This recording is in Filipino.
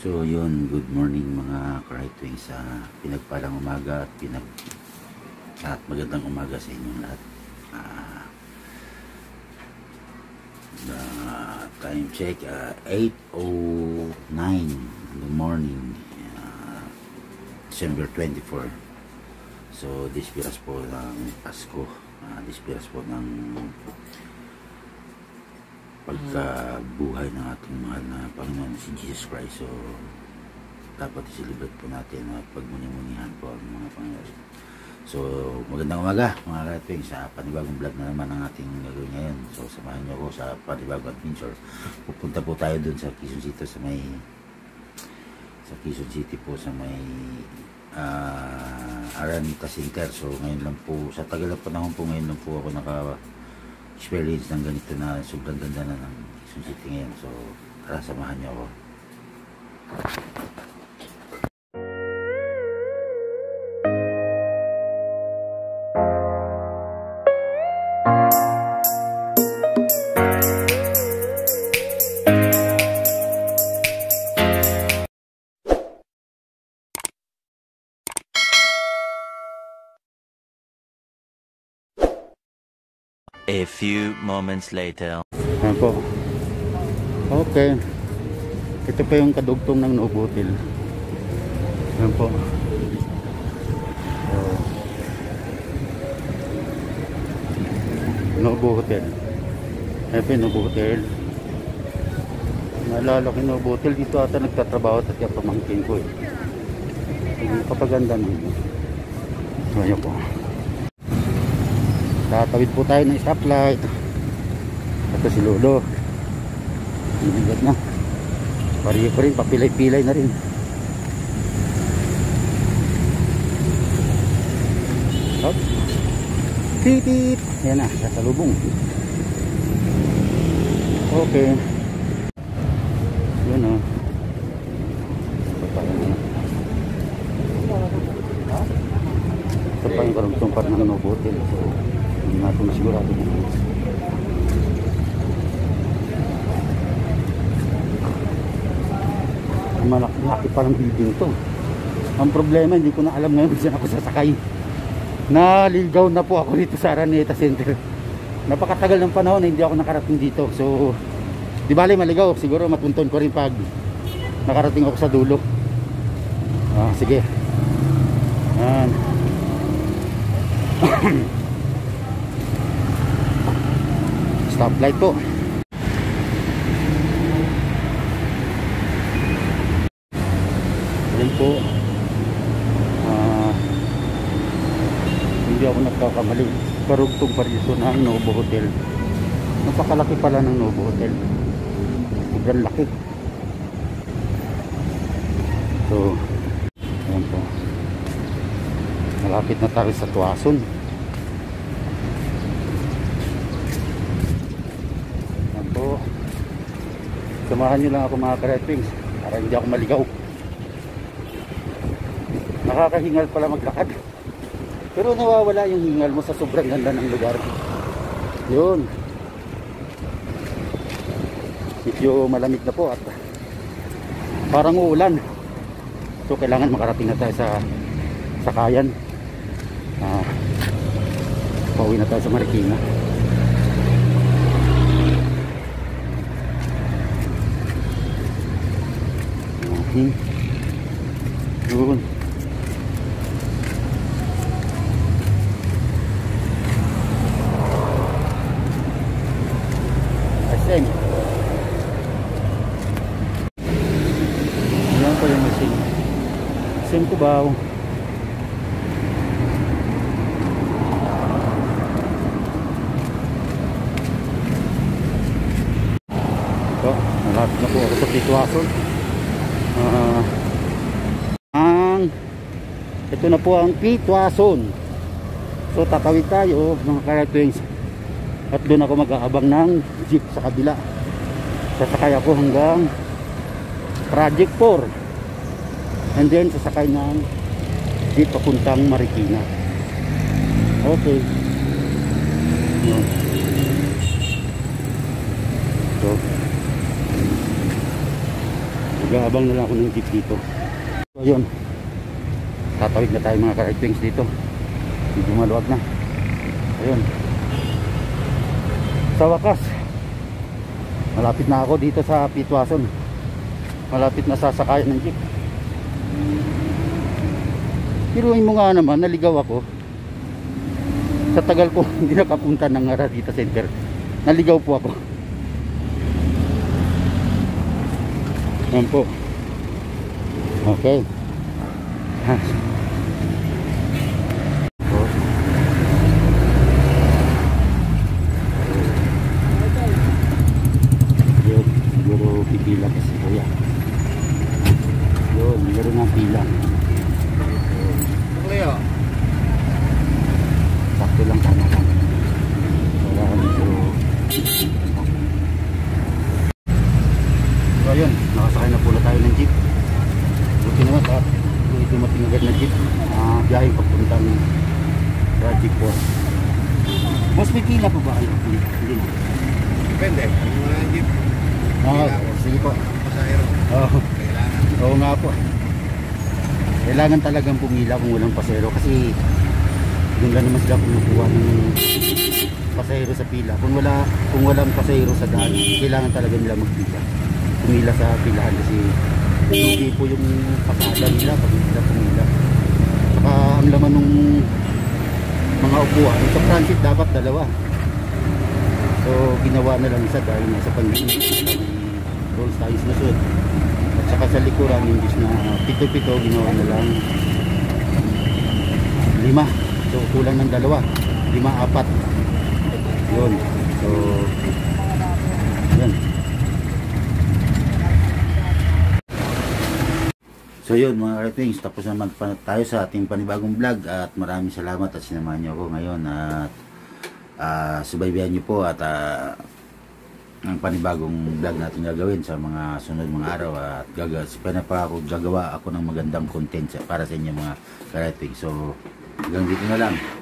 So yun, good morning mga right wing sa pinagpalang umaga at pinag at magandang umaga sa inyong lahat. Ah, the time check uh, 8.09 in the morning uh, December 24 so dispiras po ng Pasko uh, dispiras po ng pagkabuhay ng ating mahal na Panginoon si Jesus Christ. So, dapat i-celebrate po natin at pagmuni-munihan po ang mga Panginoon. So, magandang umaga mga katwing sa panibagong vlog na naman ang ating gagawin ngayon. So, samahan niyo ako sa panibagong adventure. Pupunta po tayo dun sa Quezon City sa may sa Quezon City po sa may uh, Aranita Center. So, ngayon lang po, sa tagal na panahon po, ngayon lang po ako naka experience ng ganito na sobrang ganda na ng Quezon City ngayon. So, tara, samahan niyo ako. A few moments later. Ayan po. Okay. Ito pa yung kadugtong ng Novotel. Ayan po. Novo Hotel. Yung Novo Hotel. Naalala ko Novo Hotel. Dito ata nagtatrabaho at yung pamangkin ko eh. Kapaganda nito. So, ayan po. Tatawid po tayo ng stoplight. Ito si Lolo. Ibigat na. Pariyo pa rin, papilay-pilay na rin. Hop. Titip. Ayan na, sasalubong. Okay. Yun o. Rin. Ito pa yung karugtong part ng Novotel. So, hindi natin masigurado. Dito. malaki-laki palang building to. Ang problema hindi ko na alam ngayon kung saan ako sasakay. Naligaw na po ako dito sa Araneta Center. Napakatagal ng panahon na hindi ako nakarating dito. So di bali maligaw. Siguro matunton ko rin pag nakarating ako sa dulo. Ah, sige. Yan stoplight po Yan po. Ah, hindi ako nagkakamali. Karugtong pa rito ng Novo Hotel. Napakalaki pala ng Novo Hotel. Sobrang laki. So, yan po. Malapit na tayo sa Tuason. Yan po. Samahan nyo lang ako mga karepings para hindi ako maligaw. Nakakahingal pala maglakad. Pero nawawala yung hingal mo sa sobrang ganda ng lugar. Yun. Medyo malamig na po at parang uulan. So kailangan makarating na tayo sa sakayan. Ah, pauwi na tayo sa Marikina okay yun SM. Ayan po yung machine. SM Cubao. Ito, malapit na po ako sa Pitwason. Ah, ang ito na po ang Pitwason. So tatawid tayo mga karatwings at doon ako mag-aabang ng jeep sa kabila. Sasakay ako hanggang project 4 and then sasakay ng jeep papuntang Marikina. Okay. Yun. So Mag-aabang na lang ako ng jeep dito. So. Tatawid na tayo mga ka-wings dito. Medyo maluwag na. Ayun. Sa wakas. Malapit na ako dito sa Pitwason. Malapit na sasakayan ng jeep. Piruin mo nga naman, naligaw ako. Sa tagal ko, hindi nakapunta ng Aradita Center. Naligaw po ako. Yan po. Okay. Ha. Pipila pa si Kuya. Yun, meron nga pila. Leo. Sakto lang tama lang. Wala kami so... So ayun, nakasakay na pula tayo ng jeep. Buti naman sa may dumating agad na jeep. Uh, biyahe papuntang Project 4. Mas may pila pa ba kayo? Hindi, na. Depende. Yung mga jeep, sige po. pasahero, Oo. kailangan. Oo nga po. Kailangan talagang pumila kung walang pasero kasi doon lang naman sila kumukuha ng pasahero sa pila. Kung wala kung walang pasahero sa daan, kailangan talaga nila magpila. Pumila sa pilahan kasi lugi po yung pasada nila pag hindi sila pumila. Saka ang laman ng mga upuan sa transit dapat dalawa. So ginawa na lang isa dahil nasa pandemic. Rules tayo sinusunod. At saka sa likuran, imbis na pito-pito, ginawa na lang lima. So, kulang ng dalawa. Lima, apat. Yun. So, yan. So yun mga ratings, tapos naman tayo sa ating panibagong vlog at maraming salamat at sinamahan niyo ako ngayon at uh, subaybayan niyo po at ah, ang panibagong vlog natin gagawin sa mga sunod mga araw at gaga, pa ako gagawa ako ng magandang content para sa inyo mga karating. So hanggang dito na lang.